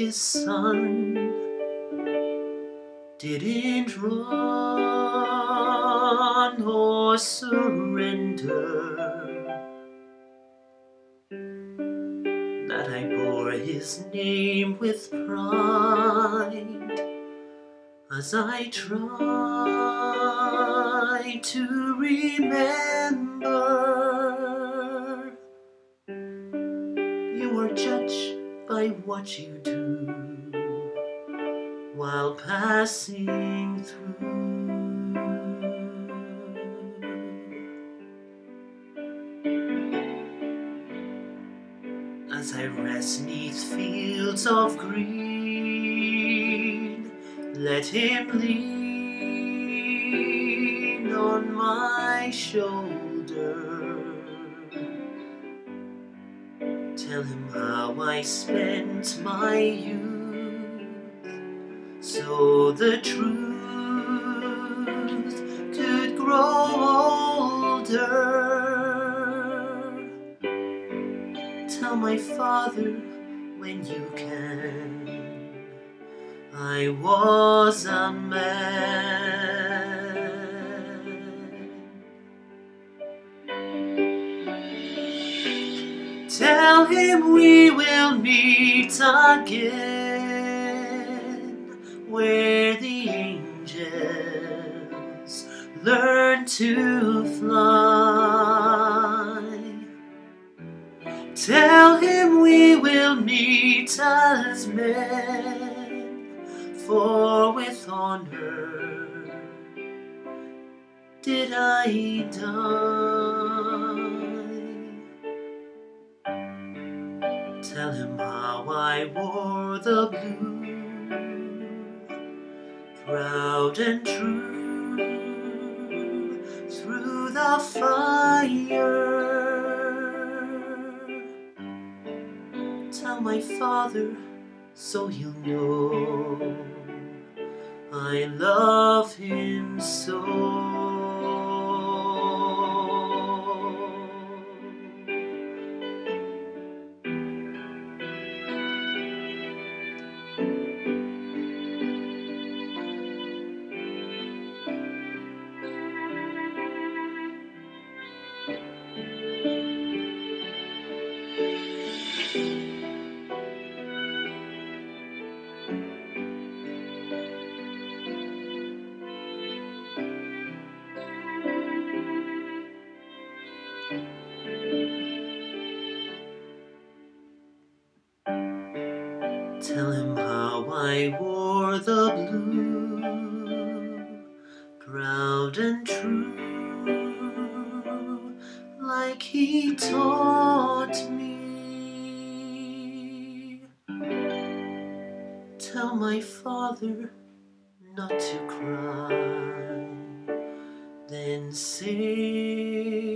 his son didn't run or surrender. That I bore his name with pride as I try to remember. You are judged by what you do while passing through. As I rest neath fields of green, let him lean on my shoulder. Tell him how I spent my youth so the truth could grow older. Tell my father when you can, I was a man. Tell him we will meet again where the angels learn to fly. Tell him we will meet as men, for with honor did I die. How I wore the blue, proud and true, through the fire. Tell my father so he'll know I love him so. Tell him how I wore the blue, proud and true, like he taught me. Tell my father not to cry, then say